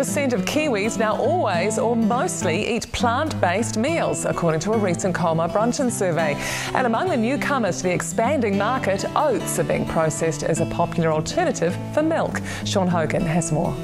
50% of Kiwis now always or mostly eat plant based meals, according to a recent Colmar Brunton survey. And among the newcomers to the expanding market, oats are being processed as a popular alternative for milk. Sean Hogan has more.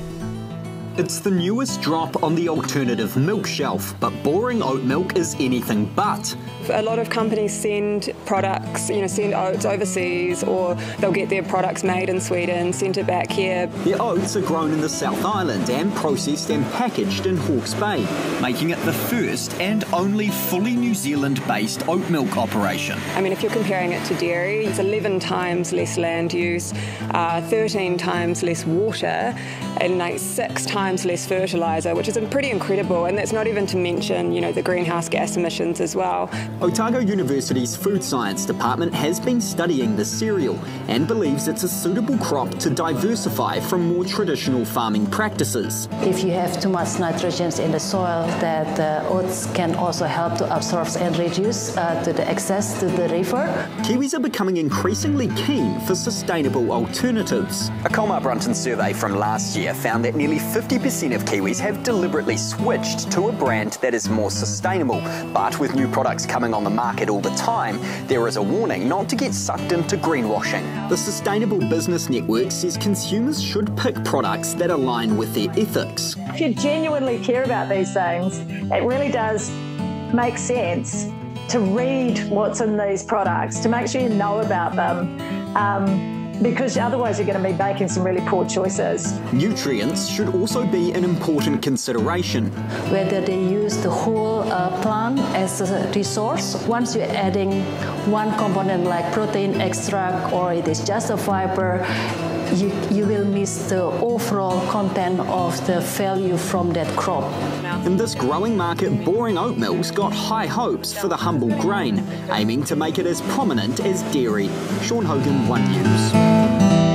It's the newest drop on the alternative milk shelf, but boring oat milk is anything but. A lot of companies send products, you know, send oats overseas or they'll get their products made in Sweden, sent it back here. The oats are grown in the South Island and processed and packaged in Hawke's Bay, making it the first and only fully New Zealand based oat milk operation. I mean, if you're comparing it to dairy, it's 11 times less land use, uh, 13 times less water, and like six times less fertiliser, which is pretty incredible. And that's not even to mention, you know, the greenhouse gas emissions as well. Otago University's Food Science Department has been studying the cereal and believes it's a suitable crop to diversify from more traditional farming practices. If you have too much nitrogen in the soil, that uh, oats can also help to absorb and reduce uh, to the excess to the river. Kiwis are becoming increasingly keen for sustainable alternatives. A Colmar Brunton survey from last year found that nearly 50% of Kiwis have deliberately switched to a brand that is more sustainable. But with new products coming on the market all the time, there is a warning not to get sucked into greenwashing. The Sustainable Business Network says consumers should pick products that align with their ethics. If you genuinely care about these things, it really does make sense to read what's in these products, to make sure you know about them. Um, because otherwise you're going to be making some really poor choices. Nutrients should also be an important consideration. Whether they use the whole uh, plant as a resource, once you're adding one component like protein extract or it is just a fiber, you, you will miss the overall content of the value from that crop. In this growing market, boring oat milk's got high hopes for the humble grain, aiming to make it as prominent as dairy. Sean Hogan, One News.